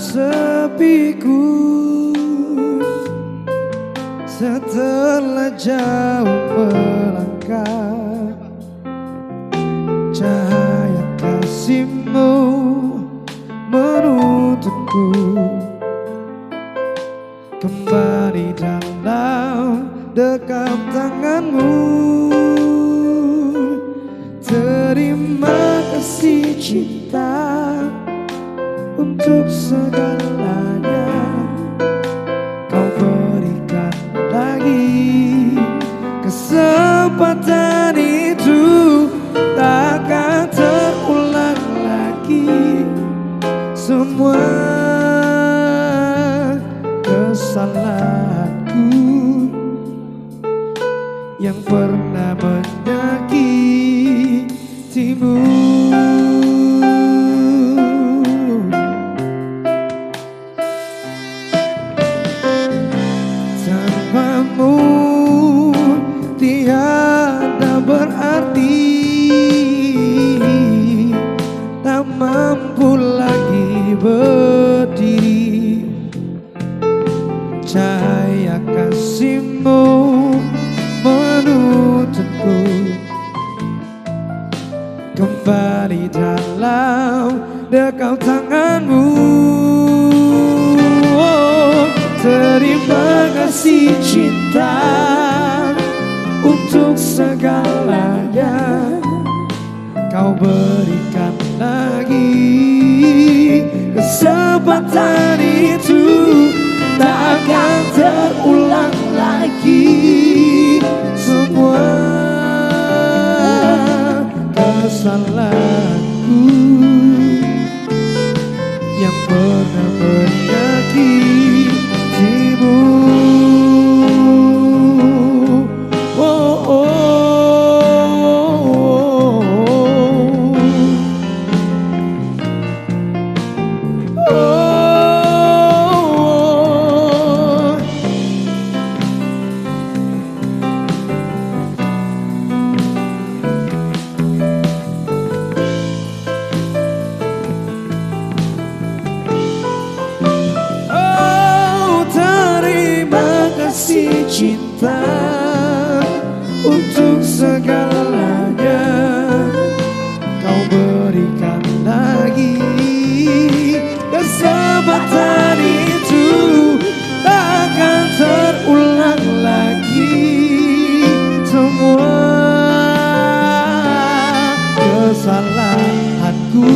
sepiku. Setelah jauh melangkah Cahaya kasihmu menutupku Kembali dalam dekat tanganmu. Terima kasih cinta untuk segalanya. Kau berikan lagi Kesempatan itu takkan terulang lagi. Semua kesalahanku Yang pernah menyakitimu tiada berarti Tak mampu lagi berdiri. Cahaya kasihmu menutupku Kembali dalam dekat tanganmu. Oh, Terima kasih cinta kesempatan itu takkan terulang lagi. Semua kesalahanku cinta untuk segalanya. Kau berikan lagi kesempatan itu akan terulang lagi semua kesalahanku.